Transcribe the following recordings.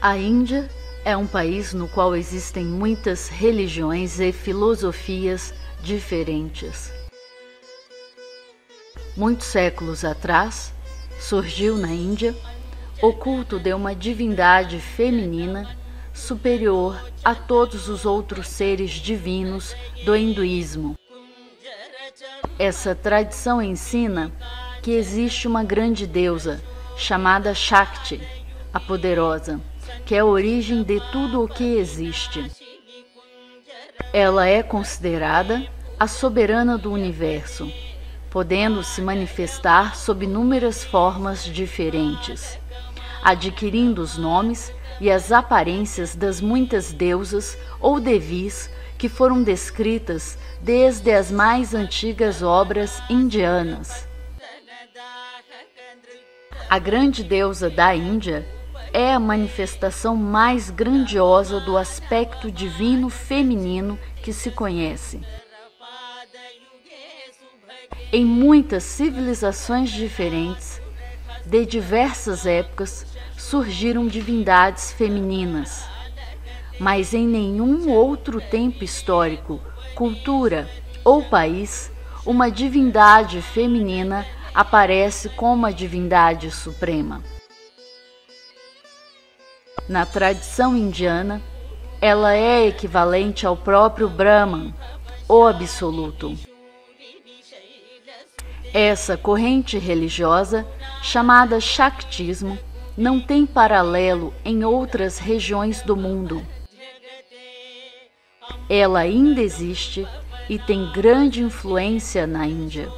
A Índia é um país no qual existem muitas religiões e filosofias diferentes. Muitos séculos atrás, surgiu na Índia o culto de uma divindade feminina superior a todos os outros seres divinos do hinduísmo. Essa tradição ensina que existe uma grande deusa chamada Shakti, a poderosa, que é a origem de tudo o que existe. Ela é considerada a soberana do universo, podendo se manifestar sob inúmeras formas diferentes, adquirindo os nomes e as aparências das muitas deusas ou devis que foram descritas desde as mais antigas obras indianas. A grande deusa da Índia é a manifestação mais grandiosa do aspecto divino feminino que se conhece. Em muitas civilizações diferentes, de diversas épocas, surgiram divindades femininas, mas em nenhum outro tempo histórico, cultura ou país, uma divindade feminina aparece como a divindade suprema. Na tradição indiana, ela é equivalente ao próprio Brahman, o absoluto. Essa corrente religiosa, chamada Shaktismo, não tem paralelo em outras regiões do mundo. Ela ainda existe e tem grande influência na Índia.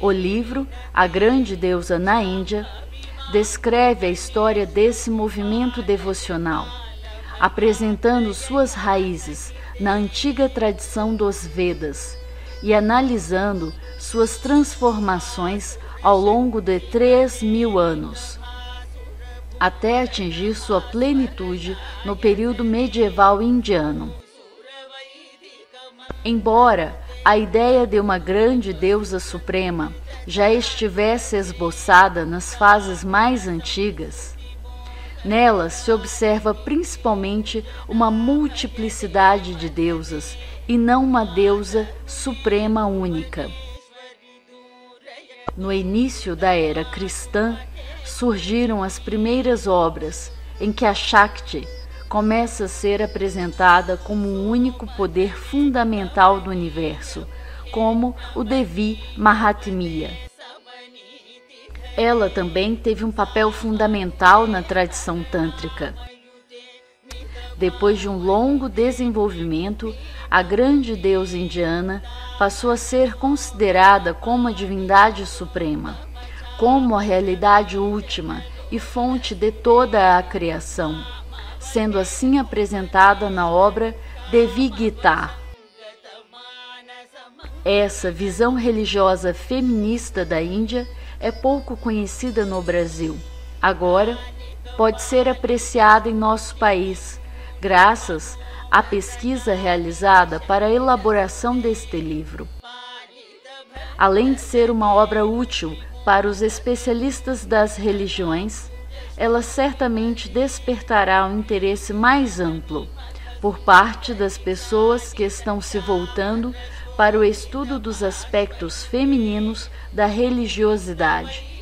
O livro A Grande Deusa na Índia descreve a história desse movimento devocional, apresentando suas raízes na antiga tradição dos Vedas e analisando suas transformações ao longo de três mil anos, até atingir sua plenitude no período medieval indiano. Embora a ideia de uma grande deusa suprema já estivesse esboçada nas fases mais antigas, nela se observa principalmente uma multiplicidade de deusas e não uma deusa suprema única. No início da era cristã, surgiram as primeiras obras em que a Shakti começa a ser apresentada como o único poder fundamental do universo, como o Devi Mahatmya. Ela também teve um papel fundamental na tradição tântrica. Depois de um longo desenvolvimento, a grande deusa indiana passou a ser considerada como a divindade suprema, como a realidade última e fonte de toda a criação sendo assim apresentada na obra Devi Gita. Essa visão religiosa feminista da Índia é pouco conhecida no Brasil. Agora, pode ser apreciada em nosso país, graças à pesquisa realizada para a elaboração deste livro. Além de ser uma obra útil para os especialistas das religiões, ela certamente despertará um interesse mais amplo por parte das pessoas que estão se voltando para o estudo dos aspectos femininos da religiosidade.